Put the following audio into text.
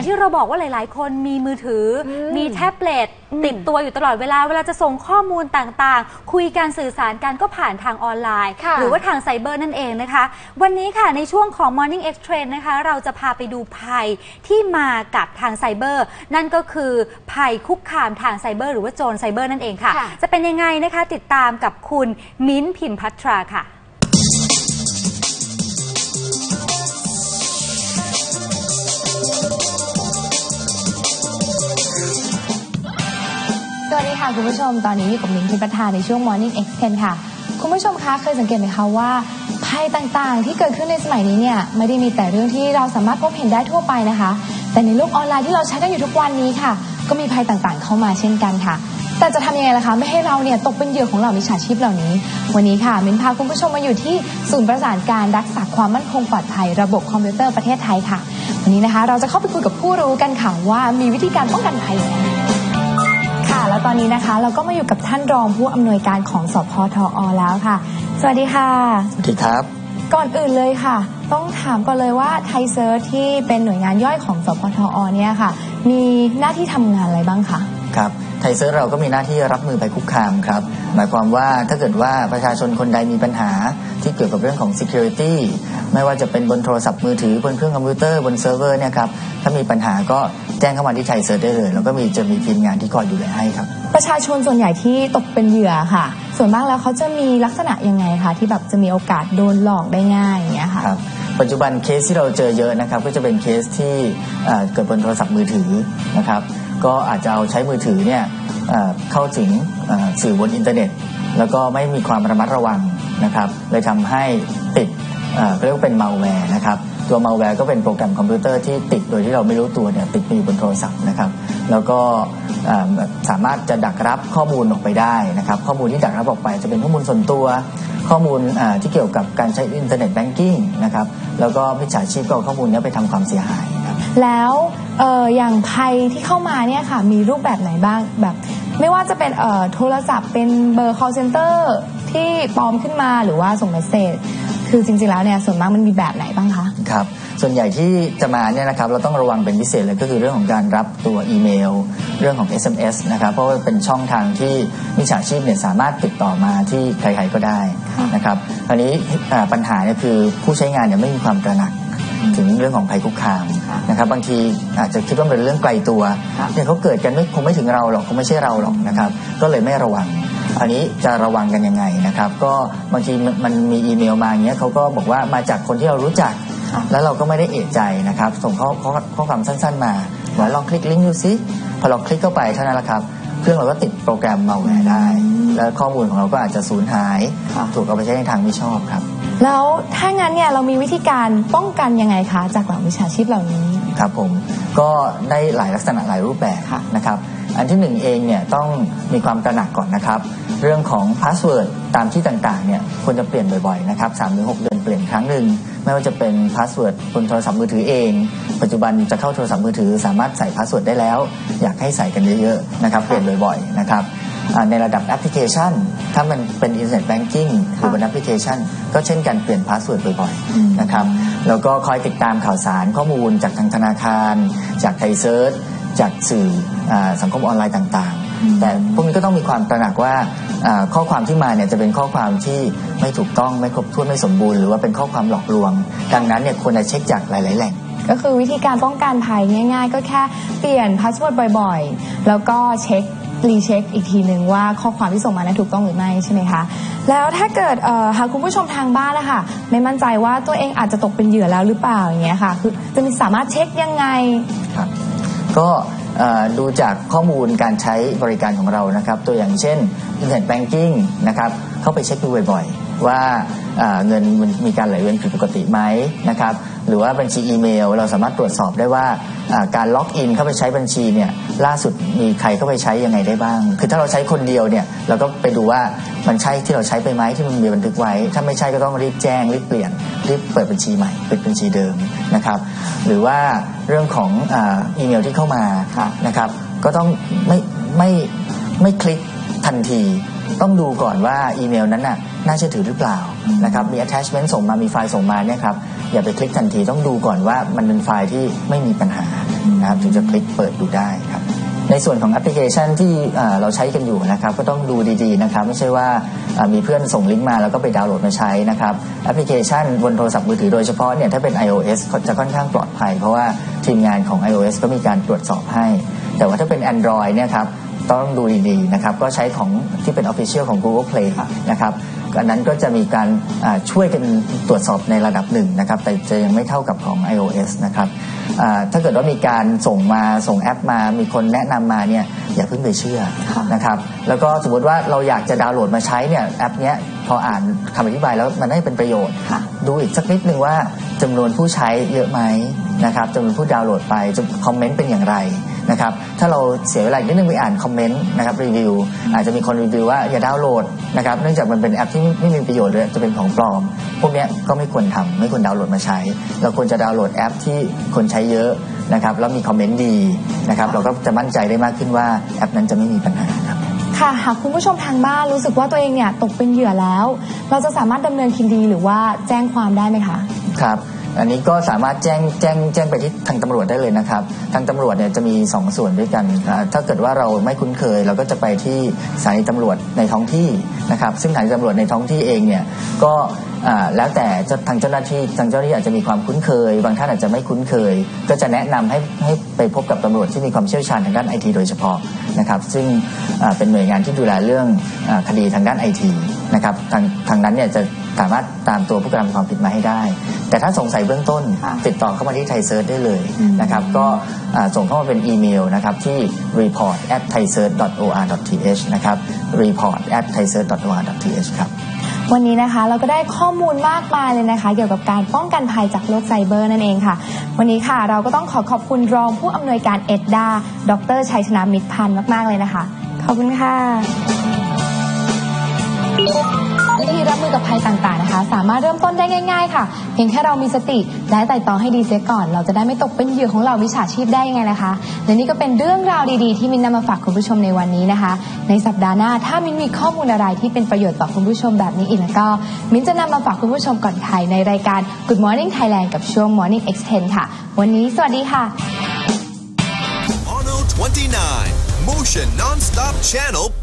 อย่างที่เราบอกว่าหลาย ๆ คนมีมือถืออมีแท็บเล็ตติดตัวอยู่ตลอดเวลา เวลาจะส่งข้อมูลต่าง ๆ คุยการสื่อสารกันก็ผ่านทางออนไลน์ ค่ะ หรือว่าทางไซเบอร์นั่นเองนะคะ วันนี้ค่ะในช่วงของ Morning X Trend นะคะ เราจะพาไปดูภัยที่มากับทางไซเบอร์ นั่นก็คือภัยคุกคามทางไซเบอร์หรือว่าโจรไซเบอร์นั่นเองค่ะ ค่ะ จะเป็นยังไงนะคะ ติดตามกับคุณมิ้นท์พิมพัทราค่ะ คุณผู้ชมตอนนี้อยู่กับมิ้นท์พิมประธานในช่วง Morning X 10ค่ะ คุณผู้ชมคะเคยสังเกตไหมคะว่าภัยต่างๆ ที่เกิดขึ้นในสมัยนี้เนี่ยไม่ได้มีแต่เรื่องที่เราสามารถพบเห็นได้ทั่วไปนะคะ แต่ในโลกออนไลน์ที่เราใช้กันอยู่ทุกวันนี้ค่ะ ก็มีภัยต่างๆ เข้ามาเช่นกันค่ะ แต่จะทำยังไงล่ะคะไม่ให้เราเนี่ยตกเป็นเหยื่อของเหล่ามิจฉาชีพเหล่านี้ วันนี้ค่ะมิ้นพาคุณผู้ชมมาอยู่ที่ศูนย์ประสานการรักษาความมั่นคงปลอดภัย ระบบคอมพิวเตอร์ประเทศไทยค่ะ วันนี้นะคะ เราจะเข้าไปคุยกับผู้รู้กันค่ะว่ามีวิธีการป้องกันภัยยังไง แล้วตอนนี้นะคะ เราก็มาอยู่กับท่านรองผู้อำนวยการของสพธอแล้วค่ะ สวัสดีค่ะ สวัสดีครับ ก่อนอื่นเลยค่ะ ต้องถามก่อนเลยว่า ThaiCERT ที่เป็นหน่วยงานย่อยของสพธอเนี่ยค่ะ มีหน้าที่ทำงานอะไรบ้างคะครับ ThaiCERT เราก็มีหน้าที่รับมือภัยคุกคามครับ หมายความว่าถ้าเกิดว่าประชาชนคนใดมีปัญหาที่เกี่ยวกับเรื่องของ Security ไม่ว่าจะเป็นบนโทรศัพท์มือถือบนเครื่องคอมพิวเตอร์บนเซิร์ฟเวอร์เนี่ยครับถ้ามีปัญหาก็ แจ้งเข้ามาที่ ThaiCERT ได้เลย แล้วก็มีจะมีทีมงานที่คอยดูแลให้ครับ ประชาชนส่วนใหญ่ที่ตกเป็นเหยื่อค่ะ ส่วนมากแล้วเขาจะมีลักษณะยังไงคะที่แบบจะมีโอกาสโดนหลอกได้ง่ายอย่างเงี้ยค่ะครับปัจจุบันเคสที่เราเจอเยอะนะครับ ก็จะเป็นเคสที่เอ่อเกิดบนโทรศัพท์มือถือนะครับ ก็อาจจะเอาใช้มือถือเนี่ยเอ่อเข้าถึงเอ่อสื่อบนอินเทอร์เน็ต แล้วก็ไม่มีความระมัดระวังนะครับเลยทำให้ติดเอ่อเรียกว่าเป็นมา l แวร์นะครับ ตัวมา l แวร์ก็เป็นโปรแกรมคอมพิวเตอร์ที่ติดโดยที่เราไม่รู้ตัวเนี่ยติดไปอยู่บนโทรศัพท์นะครับ แล้วก็สามารถจะดักรับข้อมูลออกไปได้นะครับ ข้อมูลที่ดักรับออกไปจะเป็นข้อมูลส่วนตัว ข้อมูลที่เกี่ยวกับการใช้ internet banking นะครับ แล้วก็มิจฉาชีพก็เอาข้อมูลนี้ไปทำความเสียหายครับแล้วเอ่ออย่างภัยที่เข้ามาเนี่ยค่ะมีรูปแบบไหนบ้างแบบไม่ว่าจะเป็นโทรศัพท์เป็นเบอร์ call center ที่ปลอมขึ้นมาหรือว่าส่งเมสเซจคือจริงๆแล้วเนี่ยส่วนมากมันมีแบบไหนบ้างคะ ครับส่วนใหญ่ที่จะมาเนี่ยนะครับเราต้องระวังเป็นพิเศษเลยก็คือเรื่องของการรับตัวอีเมล เรื่องของ SMS นะครับเพราะว่าเป็นช่องทางที่มิจฉาชีพเนี่ยสามารถติดต่อมาที่ใครๆก็ได้นะครับคราวนี้ปัญหาเนี่ยคือผู้ใช้งานเนี่ยไม่มีความตระหนักถึงเรื่องของภัยคุกคามนะครับบางทีอาจจะคิดว่าเป็นเรื่องไกลตัวเนี่ยเขาเกิดกันไม่คงไม่ถึงเราหรอกคงไม่ใช่เราหรอกนะครับก็เลยไม่ระวังอันนี้จะระวังกันยังไงนะครับ ก็บางทีมันมันมีอีเมลมาอย่างเงี้ยเขาก็บอกว่ามาจากคนที่เรารู้จัก แล้วเราก็ไม่ได้เอะใจนะครับ ส่งข้อข้อข้อความสั้นๆมาว่าลองคลิกลิงก์ดูซิพอเราคลิกเข้าไปเท่านั้นแหละครับเครื่องเราก็ติดโปรแกรมมาแวร์ได้ แล้วข้อมูลของเราก็อาจจะสูญหายค่ะถูกเอาไปใช้ในทางไม่ชอบครับ แล้วถ้างั้นเนี่ยเรามีวิธีการป้องกันยังไงคะจากเหล่ามิจฉาชีพเหล่านี้ครับผมก็ได้หลายลักษณะหลายรูปแบบค่ะนะครับ อันที่หนึ่งเองเนี่ยต้องมีความตระหนักก่อนนะครับ เรื่องของ password ตามที่ต่างๆเนี่ยควรจะเปลี่ยนบ่อยๆนะครับสามถึงหกเดือนเปลี่ยนครั้งหนึ่ง ไม่ว่าจะเป็น password บนโทรศัพท์มือถือเอง ปัจจุบันจะเข้าโทรศัพท์มือถือ สามารถใส่ password ได้แล้ว อยากให้ใส่กันเยอะๆนะครับเปลี่ยนบ่อยๆนะครับอ่าในระดับแอปพลิเคชัน ถ้ามันเป็น internet banking หรือบนแอปพลิเคชัน ก็เช่นกันเปลี่ยน password บ่อยๆนะครับแล้วก็คอยติดตามข่าวสารข้อมูลจากทางธนาคาร จากไทยเซิร์ตจากสื่ออาสังคมออนไลน์ต่างๆ แต่พวกนี้ก็ต้องมีความตระหนักว่าอ่า ข้อความที่มาเนี่ยจะเป็นข้อความที่ไม่ถูกต้องไม่ครบถ้วนไม่สมบูรณ์หรือว่าเป็นข้อความหลอกลวง ดังนั้นเนี่ยควรจะเช็คจากหลาย ๆ แหล่งก็คือวิธีการป้องกันภัยง่าย ๆ ก็แค่เปลี่ยน password บ่อย ๆ แล้วก็เช็ค recheck อีกทีหนึ่งว่าข้อความที่ส่งมานั้นถูกต้องหรือไม่ใช่ไหมคะ แล้วถ้าเกิดเอ่อหากคุณผู้ชมทางบ้านนะคะไม่มั่นใจว่าตัวเองอาจจะตกเป็นเหยื่อแล้วหรือเปล่าอย่างเงี้ยค่ะ คือจะมีสามารถเช็คยังไงครับก็เอ่อ ดูจากข้อมูลการใช้บริการของเรานะครับ ตัวอย่างเช่น Internet Banking นะครับเข้าไปเช็คดูบ่อยๆ ว่าเอ่อเงินมันมีการไหลเวียนผิดปกติไหมนะครับ หรือว่าบัญชีอีเมล เราสามารถตรวจสอบได้ว่าการ login เข้าไปใช้บัญชีเนี่ยล่าสุดมีใครเข้าไปใช้ยังไงได้บ้าง คือถ้าเราใช้คนเดียวเนี่ยเราก็ไปดูว่ามันใช่ที่เราใช้ไปไหมที่มันมีบันทึกไว้ ถ้าไม่ใช่ก็ต้องรีบแจ้งรีบเปลี่ยนรีบเปิดบัญชีใหม่ปิดบัญชีเดิมนะครับ หรือว่าเรื่องของออีเมลที่เข้ามานะครับ ก็ต้องไม่ไม่ไม่คลิกทันทีต้องดูก่อนว่าอีเมลนั้นน่ะน่าเชื่อถือหรือเปล่านะครับมี attachment ส่งมามีไฟล์ส่งมาเนี่ยครับ อย่าไปคลิกทันทีต้องดูก่อนว่ามันเป็นไฟล์ที่ไม่มีปัญหานะครับถึงจะคลิกเปิดดูได้ครับในส่วนของแอปพลิเคชันที่เราใช้กันอยู่นะครับก็ต้องดูดีๆนะครับไม่ใช่ว่ามีเพื่อนส่งลิงก์มาแล้วก็ไปดาวน์โหลดมาใช้นะครับแอปพลิเคชันบนโทรศัพท์มือถือโดยเฉพาะเนี่ยถ้าเป็น iOS จะค่อนข้างปลอดภัย เพราะว่าทีมงานของ iOS ก็มีการตรวจสอบให้ แต่ว่าถ้าเป็น Android เนี่ยครับต้องดูดีๆนะครับก็ใช้ของที่เป็น Official ของ Google Play นะครับ อันนั้นก็จะมีการอ่าช่วยกันตรวจสอบในระดับหนึ่งนะครับ แต่จะยังไม่เท่ากับของ iOS นะครับอ่าถ้าเกิดว่ามีการส่งมาส่งแอปมา มีคนแนะนำมาเนี่ยอย่าเพิ่งไปเชื่อค่ะนะครับ แล้วก็สมมติว่าเราอยากจะดาวน์โหลดมาใช้เนี่ยแอปเนี้ยพออ่านคำอธิบายแล้วมันได้เป็นประโยชน์ค่ะดูอีกสักนิดนึงว่าจำนวนผู้ใช้เยอะไหมนะครับจำนวนผู้ดาวน์โหลดไปจะคอมเมนต์เป็นอย่างไร นะครับถ้าเราเสียเวลาอีกนิดนึงไปอ่านคอมเมนต์นะครับรีวิวอาจจะมีคนรีวิวว่าอย่าดาวน์โหลดนะครับเนื่องจากมันเป็นแอปที่ไม่มีประโยชน์เลยจะเป็นของปลอม พวกเนี้ยก็ไม่ควรทำไม่ควรดาวน์โหลดมาใช้ เราควรจะดาวน์โหลดแอปที่คนใช้เยอะนะครับแล้วมีคอมเมนต์ดีนะครับเราก็จะมั่นใจได้มากขึ้นว่าแอปนั้นจะไม่มีปัญหาครับค่ะหากคุณผู้ชมทางบ้านรู้สึกว่าตัวเองเนี่ยตกเป็นเหยื่อแล้ว เราจะสามารถดำเนินคดีหรือว่าแจ้งความได้ไหมคะครับ อันนี้ก็สามารถแจ้งแจ้งแจ้งไปที่ทางตำรวจได้เลยนะครับ ทางตำรวจเนี่ยจะมี 2 ส่วนด้วยกัน ถ้าเกิดว่าเราไม่คุ้นเคย เราก็จะไปที่สถานีตำรวจในท้องที่นะครับ ซึ่งสถานีตำรวจในท้องที่เองเนี่ยก็แล้วแต่ทางเจ้าหน้าที่ทางเจ้าหน้าที่อาจจะมีความคุ้นเคย บางท่านอาจจะไม่คุ้นเคย ก็จะแนะนำให้ให้ไปพบกับตำรวจที่มีความเชี่ยวชาญทางด้านไอทีโดยเฉพาะนะครับ ซึ่งเป็นหน่วยงานที่ดูแลเรื่องอคดีทางด้านไอที นะครับทางทางนั้นเนี่ยจะสามารถตามตัวผู้กระทำความผิดมาให้ได้ แต่ถ้าสงสัยเบื้องต้นค่ะติดต่อเข้ามาที่ไทยเซิร์ชได้เลยอืมนะครับก็อ่าส่งเข้ามาเป็นอีเมลนะครับที่ report at thaisearch.or.th นะครับ report at thaisearch.or.th ครับวันนี้นะคะเราก็ได้ข้อมูลมากมายเลยนะคะ เกี่ยวกับการป้องกันภัยจากโลกไซเบอร์นั่นเองค่ะ วันนี้ค่ะเราก็ต้องขอขอบคุณรองผู้อำนวยการเอ็ดดา ดรชัยชนะมิตรพันธ์มาก ๆ เลยนะคะ ขอบคุณค่ะ วิธีรับมือกับภัยต่างๆนะคะ สามารถเริ่มต้นได้ง่าย ๆ ค่ะ เพียงแค่เรามีสติและไต่ตองให้ดีเสียก่อน เราจะได้ไม่ตกเป็นเหยื่อของเราวิชาชีพได้ยังไงนะคะ และนี่ก็เป็นเรื่องราวดีๆ ที่มินนำมาฝากคุณผู้ชมในวันนี้นะคะ ในสัปดาห์หน้าถ้ามินมีข้อมูลอะไรที่เป็นประโยชน์ต่อคุณผู้ชมแบบนี้อีกแล้วก็ มินจะนำมาฝากคุณผู้ชมก่อนใครในรายการ Good Morning Thailand กับช่วง Morning Extend ค่ะ วันนี้สวัสดีค่ะ Mono 29, Motion Non-Stop Channel